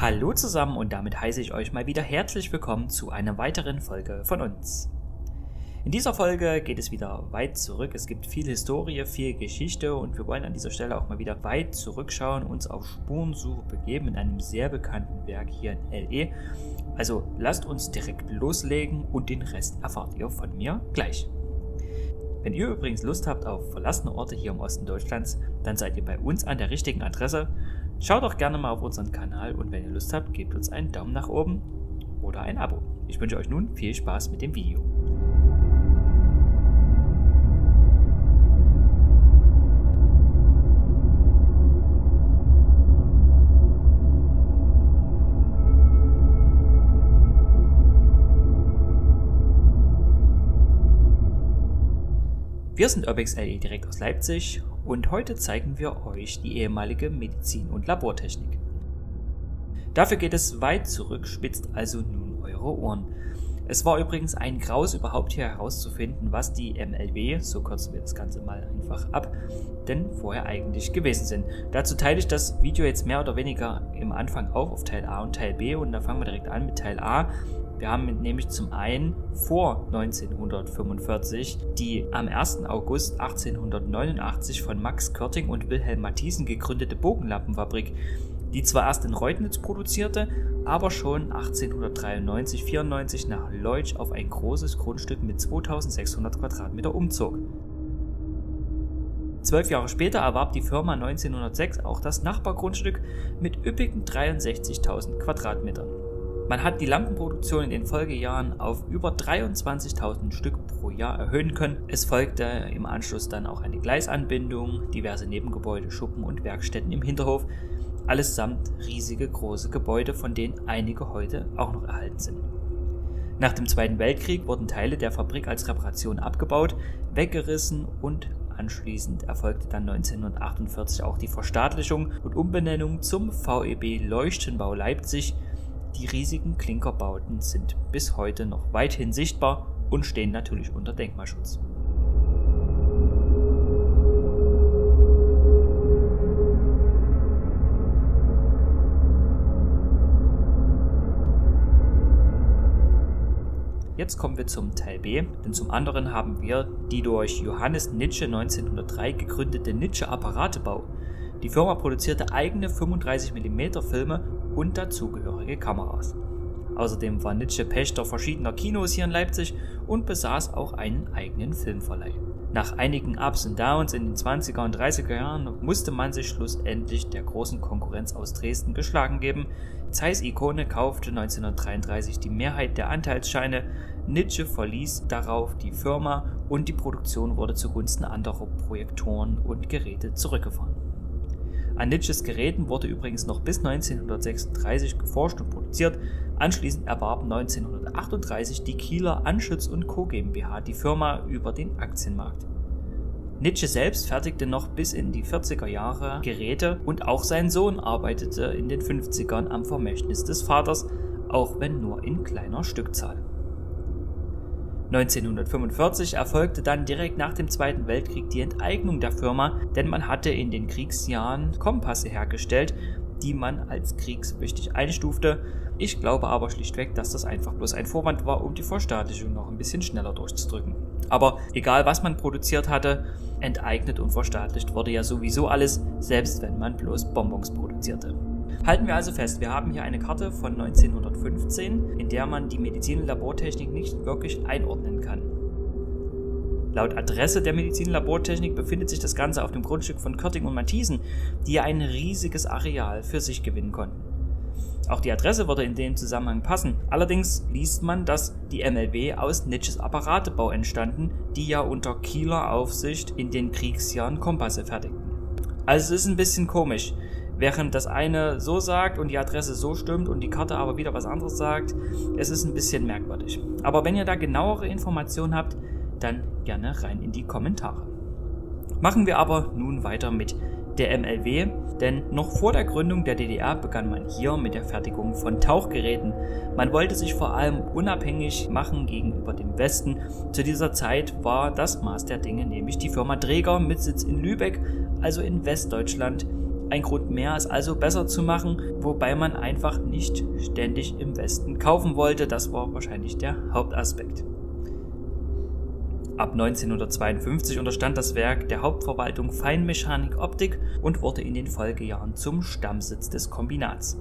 Hallo zusammen und damit heiße ich euch mal wieder herzlich willkommen zu einer weiteren Folge von uns. In dieser Folge geht es wieder weit zurück. Es gibt viel Historie, viel Geschichte und wir wollen an dieser Stelle auch mal wieder weit zurückschauen, uns auf Spurensuche begeben in einem sehr bekannten Werk hier in LE. Also lasst uns direkt loslegen und den Rest erfahrt ihr von mir gleich. Wenn ihr übrigens Lust habt auf verlassene Orte hier im Osten Deutschlands, dann seid ihr bei uns an der richtigen Adresse. Schaut doch gerne mal auf unseren Kanal und wenn ihr Lust habt, gebt uns einen Daumen nach oben oder ein Abo. Ich wünsche euch nun viel Spaß mit dem Video. Wir sind Urbex LE direkt aus Leipzig und heute zeigen wir euch die ehemalige Medizin- und Labortechnik. Dafür geht es weit zurück, spitzt also nun eure Ohren. Es war übrigens ein Graus überhaupt hier herauszufinden, was die MLW, so kürzen wir das Ganze mal einfach ab, denn vorher eigentlich gewesen sind. Dazu teile ich das Video jetzt mehr oder weniger im Anfang auf auf Teil A und Teil B und da fangen wir direkt an mit Teil A. Wir haben nämlich zum einen vor 1945 die am 1. August 1889 von Max Körting und Wilhelm Mathiesen gegründete Bogenlampenfabrik, die zwar erst in Reutnitz produzierte, aber schon 1893-94 nach Leutsch auf ein großes Grundstück mit 2600 Quadratmeter umzog. Zwölf Jahre später erwarb die Firma 1906 auch das Nachbargrundstück mit üppigen 63.000 Quadratmetern. Man hat die Lampenproduktion in den Folgejahren auf über 23.000 Stück pro Jahr erhöhen können. Es folgte im Anschluss dann auch eine Gleisanbindung, diverse Nebengebäude, Schuppen und Werkstätten im Hinterhof, allesamt riesige große Gebäude, von denen einige heute auch noch erhalten sind. Nach dem Zweiten Weltkrieg wurden Teile der Fabrik als Reparation abgebaut, weggerissen und anschließend erfolgte dann 1948 auch die Verstaatlichung und Umbenennung zum VEB Leuchtenbau Leipzig – die riesigen Klinkerbauten sind bis heute noch weithin sichtbar und stehen natürlich unter Denkmalschutz. Jetzt kommen wir zum Teil B, denn zum anderen haben wir die durch Johannes Nitsche 1903 gegründete Nitsche Apparatebau. Die Firma produzierte eigene 35 mm Filme und dazugehörige Kameras. Außerdem war Nitsche Pächter verschiedener Kinos hier in Leipzig und besaß auch einen eigenen Filmverleih. Nach einigen Ups und Downs in den 20er und 30er Jahren musste man sich schlussendlich der großen Konkurrenz aus Dresden geschlagen geben. Zeiss Ikone kaufte 1933 die Mehrheit der Anteilsscheine, Nitsche verließ darauf die Firma und die Produktion wurde zugunsten anderer Projektoren und Geräte zurückgefahren. An Nitsches Geräten wurde übrigens noch bis 1936 geforscht und produziert. Anschließend erwarb 1938 die Kieler Anschütz Co. GmbH die Firma über den Aktienmarkt. Nitsche selbst fertigte noch bis in die 40er Jahre Geräte und auch sein Sohn arbeitete in den 50ern am Vermächtnis des Vaters, auch wenn nur in kleiner Stückzahl. 1945 erfolgte dann direkt nach dem Zweiten Weltkrieg die Enteignung der Firma, denn man hatte in den Kriegsjahren Kompasse hergestellt, die man als kriegswichtig einstufte. Ich glaube aber schlichtweg, dass das einfach bloß ein Vorwand war, um die Verstaatlichung noch ein bisschen schneller durchzudrücken. Aber egal was man produziert hatte, enteignet und verstaatlicht wurde ja sowieso alles, selbst wenn man bloß Bonbons produzierte. Halten wir also fest, wir haben hier eine Karte von 1915, in der man die Medizin- und Labortechnik nicht wirklich einordnen kann. Laut Adresse der Medizin- und Labortechnik befindet sich das Ganze auf dem Grundstück von Körting und Mathiesen, die ein riesiges Areal für sich gewinnen konnten. Auch die Adresse würde in dem Zusammenhang passen. Allerdings liest man, dass die MLW aus Nitsches Apparatebau entstanden, die ja unter Kieler Aufsicht in den Kriegsjahren Kompasse fertigten. Also es ist ein bisschen komisch. Während das eine so sagt und die Adresse so stimmt und die Karte aber wieder was anderes sagt, es ist ein bisschen merkwürdig. Aber wenn ihr da genauere Informationen habt, dann gerne rein in die Kommentare. Machen wir aber nun weiter mit der MLW, denn noch vor der Gründung der DDR begann man hier mit der Fertigung von Tauchgeräten. Man wollte sich vor allem unabhängig machen gegenüber dem Westen. Zu dieser Zeit war das Maß der Dinge nämlich die Firma Träger mit Sitz in Lübeck, also in Westdeutschland, Ein Grund mehr, es also besser zu machen, wobei man einfach nicht ständig im Westen kaufen wollte. Das war wahrscheinlich der Hauptaspekt. Ab 1952 unterstand das Werk der Hauptverwaltung Feinmechanik Optik und wurde in den Folgejahren zum Stammsitz des Kombinats.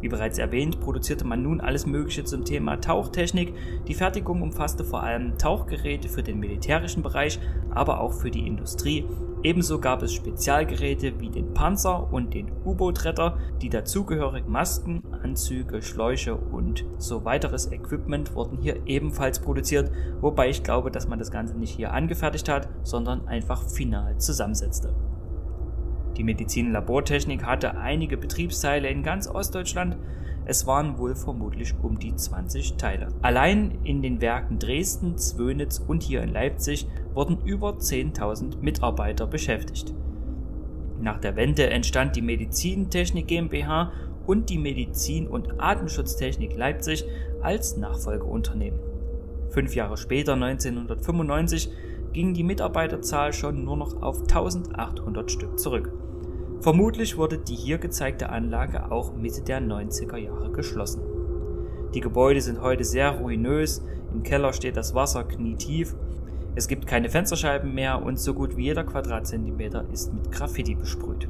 Wie bereits erwähnt, produzierte man nun alles Mögliche zum Thema Tauchtechnik. Die Fertigung umfasste vor allem Tauchgeräte für den militärischen Bereich, aber auch für die Industrie. Ebenso gab es Spezialgeräte wie den Panzer und den U-Boot-Retter, die dazugehörigen Masken, Anzüge, Schläuche und so weiteres Equipment wurden hier ebenfalls produziert, wobei ich glaube, dass man das Ganze nicht hier angefertigt hat, sondern einfach final zusammensetzte. Die Medizin- und Labortechnik hatte einige Betriebsteile in ganz Ostdeutschland. Es waren wohl vermutlich um die 20 Teile. Allein in den Werken Dresden, Zwönitz und hier in Leipzig wurden über 10.000 Mitarbeiter beschäftigt. Nach der Wende entstand die Medizintechnik GmbH und die Medizin- und Atemschutztechnik Leipzig als Nachfolgeunternehmen. Fünf Jahre später, 1995, ging die Mitarbeiterzahl schon nur noch auf 1800 Stück zurück. Vermutlich wurde die hier gezeigte Anlage auch Mitte der 90er Jahre geschlossen. Die Gebäude sind heute sehr ruinös, im Keller steht das Wasser knietief, es gibt keine Fensterscheiben mehr und so gut wie jeder Quadratzentimeter ist mit Graffiti besprüht.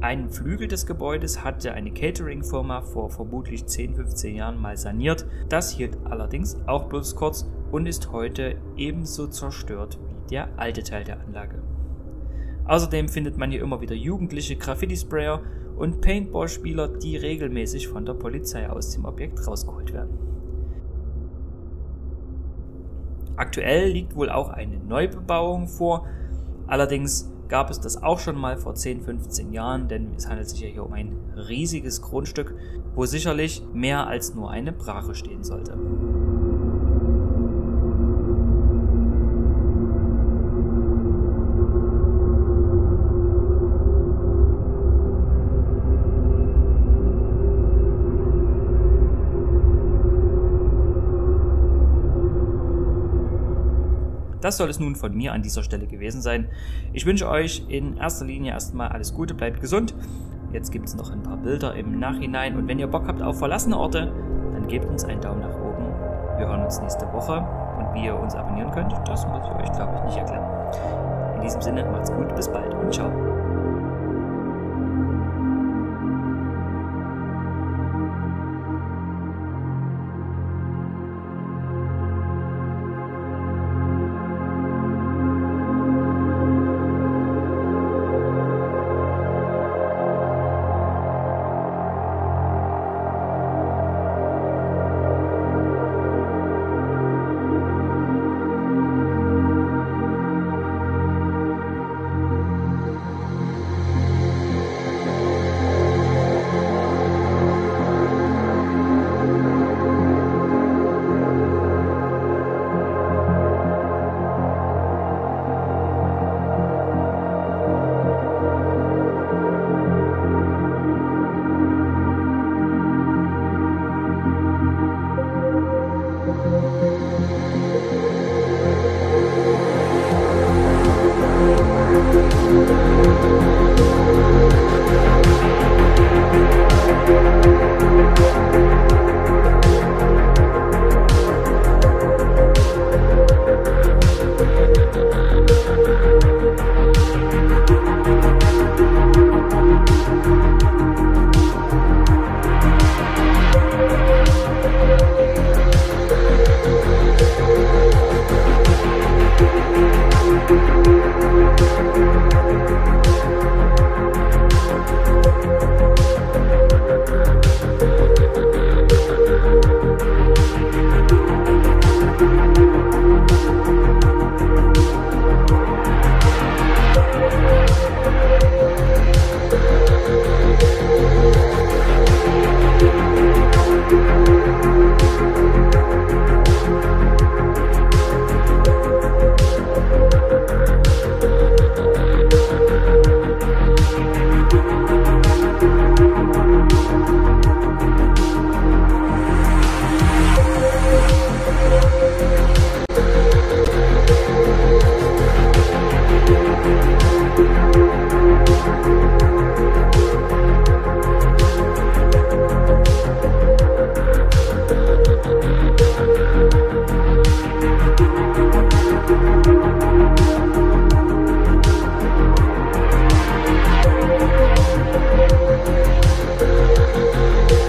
Einen Flügel des Gebäudes hatte eine Catering-Firma vor vermutlich 10, 15 Jahren mal saniert. Das hielt allerdings auch bloß kurz und ist heute ebenso zerstört wie der alte Teil der Anlage. Außerdem findet man hier immer wieder jugendliche Graffiti-Sprayer und Paintball-Spieler, die regelmäßig von der Polizei aus dem Objekt rausgeholt werden. Aktuell liegt wohl auch eine Neubebauung vor, allerdings gab es das auch schon mal vor 10, 15 Jahren, denn es handelt sich ja hier um ein riesiges Grundstück, wo sicherlich mehr als nur eine Brache stehen sollte. Das soll es nun von mir an dieser Stelle gewesen sein. Ich wünsche euch in erster Linie erstmal alles Gute, bleibt gesund. Jetzt gibt es noch ein paar Bilder im Nachhinein und wenn ihr Bock habt auf verlassene Orte, dann gebt uns einen Daumen nach oben. Wir hören uns nächste Woche und wie ihr uns abonnieren könnt, das muss ich euch glaube ich nicht erklären. In diesem Sinne macht's gut, bis bald und ciao.